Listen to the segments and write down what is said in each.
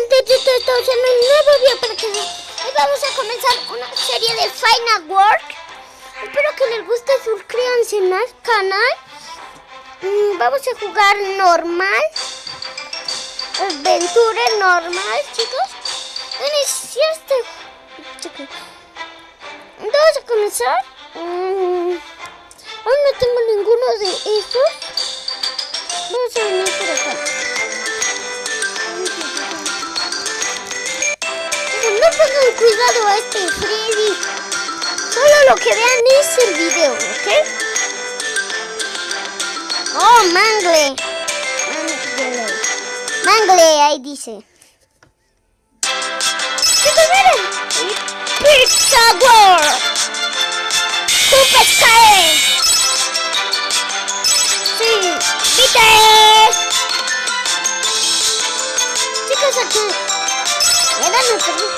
en un nuevo video para que hoy vamos a comenzar una serie de Final Work. Espero que les guste, suscríbanse al canal. Mm, vamos a jugar normal. Aventura normal, chicos. Iniciar. Chicos. Vamos a comenzar. Mm, hoy no tengo ninguno de estos. Vamos a venir por acá. Pongan cuidado a este Freddy. Solo lo que vean es el video, ¿ok? Oh, Mangle. Mangle. Mangle, ahí dice. Chicos, miren. Pizza World. Super Sky. Sí, viste. Chicos, aquí. Era nuestro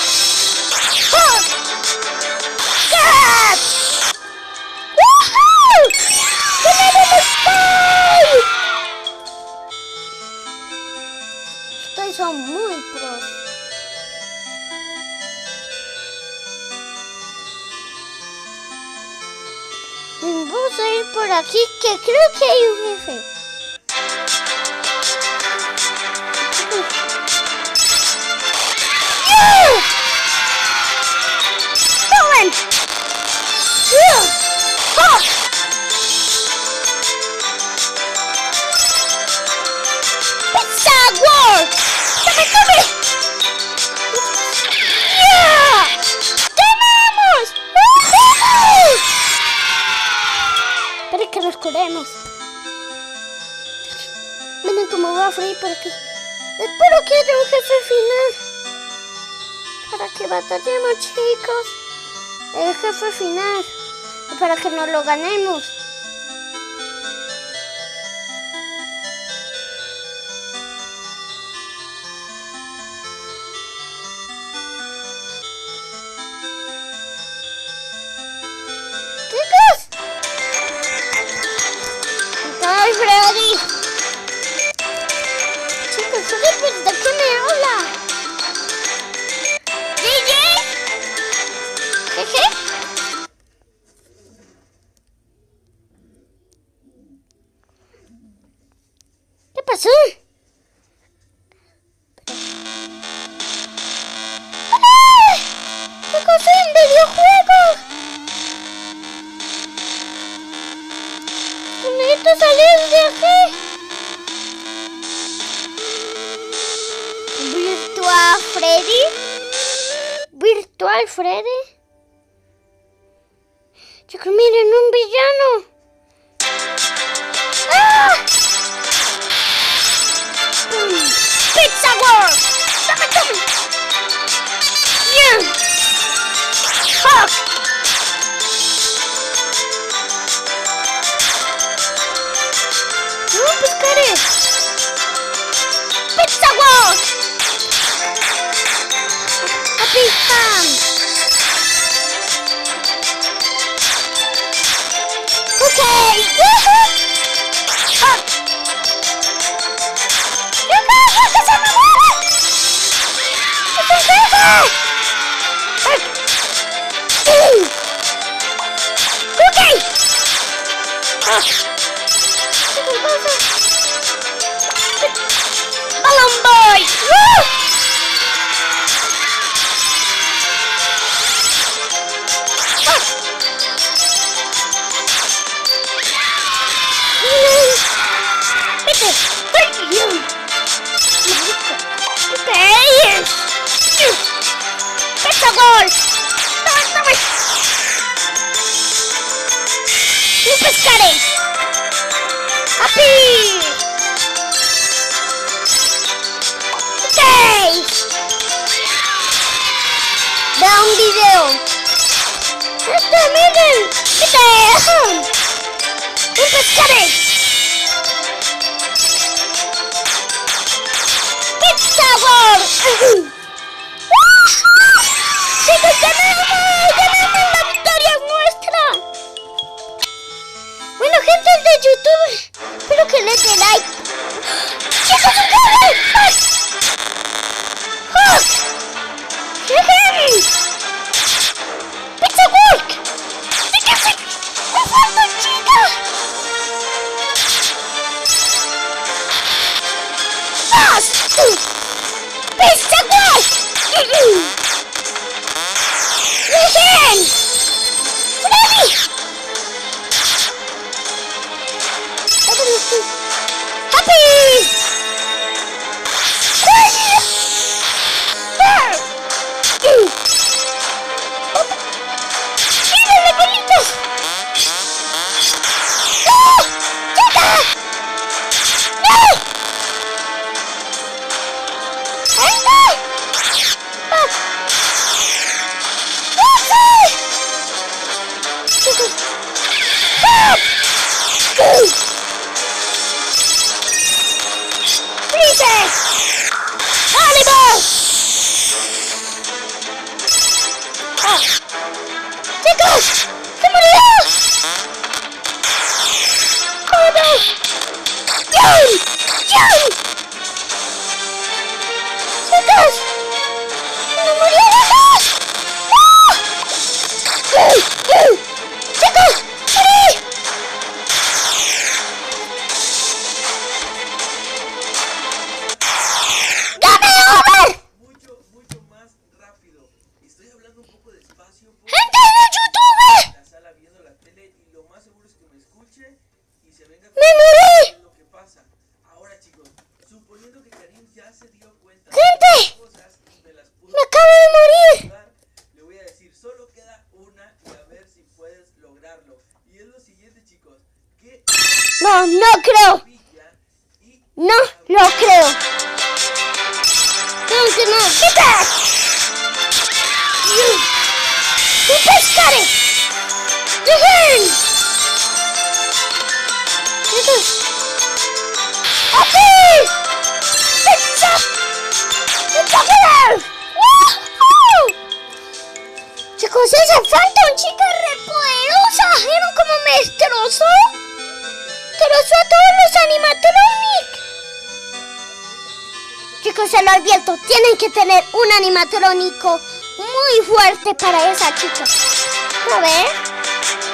ir por aquí, que creo que que batallemos, chicos. El jefe final. Para que nos lo ganemos. Freddy. Virtual Freddy. Chicos, miren, un villano. ¡Ah! Mm, Pizza World. ¡Yahoo! ¡Un pescare! ¡Qué sabor! ¡Chicos, ganamos! ¡Ganamos la victoria nuestra! Bueno, gente de YouTube, espero que les dé like. ¡Chicos, corre! No, no creo. No lo creo. No, que no. Turn. You do. Okay. It's up. It's up there. Woohoo! Chicos, esa Phantom Se lo advierto, tienen que tener un animatrónico muy fuerte para esa chica. A ver.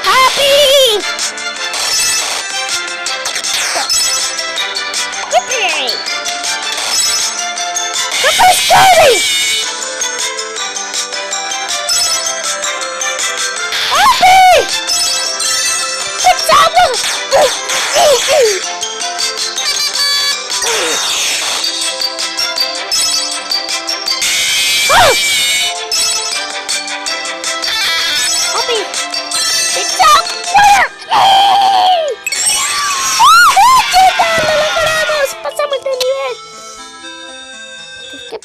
¡Happy! ¡Yippee! ¡Super Scary! ¡Happy!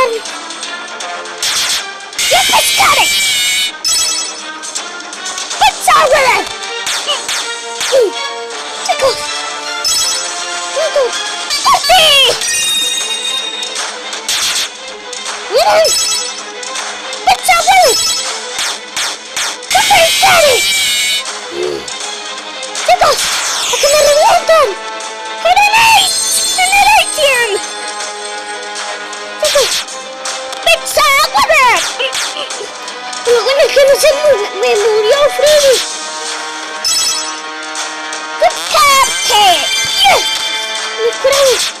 Vamos a curarme. ¡Yo pescaré! ¡Pizza abuela! Chicos. Chicos. ¡Papi! ¡Miren! ¡Pizza abuela! ¡Yo pescaré! Chicos. ¡A que me revientan! ¡Generate! ¡Generation! Chicos. Bueno es que no se mu- me murió Freddy. ¡Good cupcake! ¡Yes! ¡Me curamos!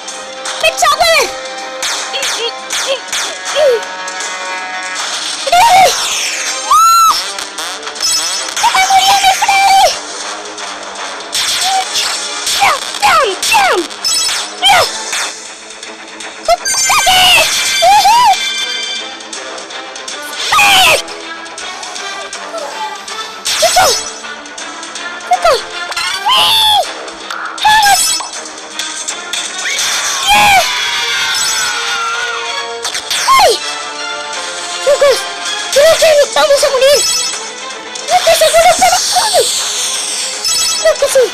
Creo que vamos a morir. No estoy seguro, pero... ¡Ay! Creo que sí.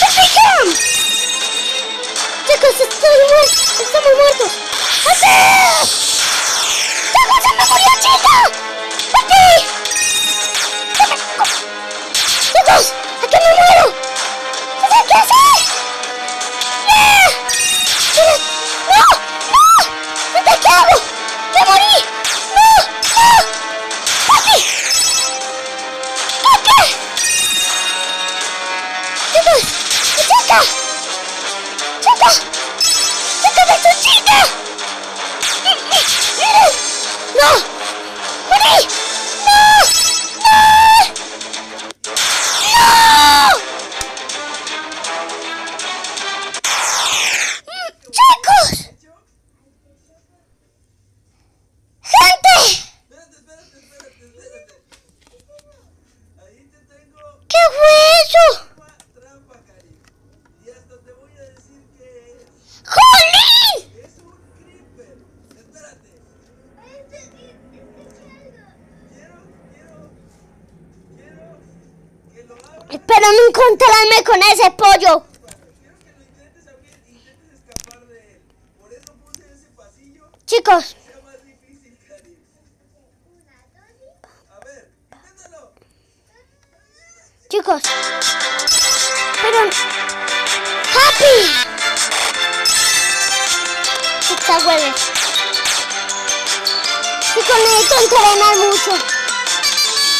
¡Happy Jam! Chicos, estoy muerto. Estamos muertos. ¡Happy! ¡Chicos, se me murió chica! ¡Happy! Karin. A ver, inténtalo. chicos. Pero... ¡Happy! Está huevo. Chicos, necesito entrenar mucho.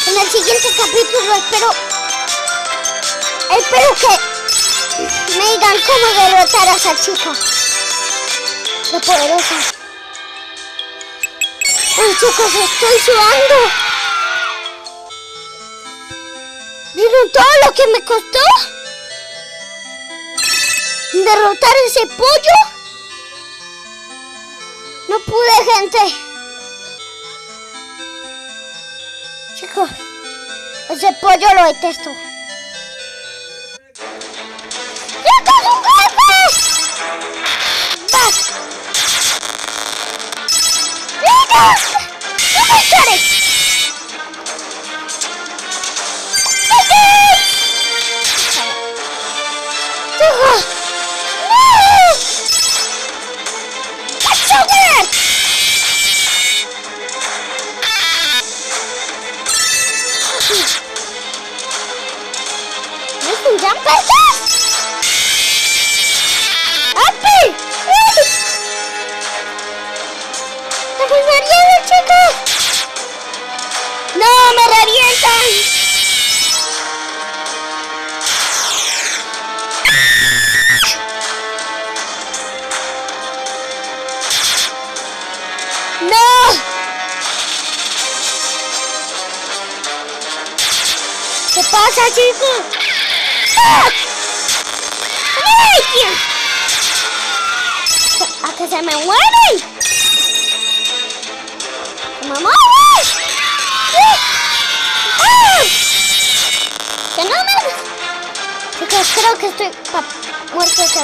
En el siguiente capítulo espero... Espero que me digan cómo derrotar a esa chica. Qué poderosa. Ay, chicos, estoy sudando. ¿Vieron todo lo que me costó? ¿Derrotar ese pollo? No pude, gente. Chicos, ese pollo lo detesto. ¡Chicos! ¡No me esperes! ¡Chicos! ¡No! ¡Sugar! ¿No es un gran pez? ¡Api! ¿Qué pasa, chicos? ¡Ah! ¡Ay, tío! ¿A que se me mueven? ¡Se me mueven! ¡Ah! ¡Ah! ¡Que no me... Chicos, creo que estoy pa- muerto otra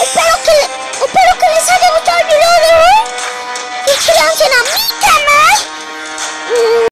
Espero que, espero que les haya gustado el video de hoy. Y que lancen a mi canal.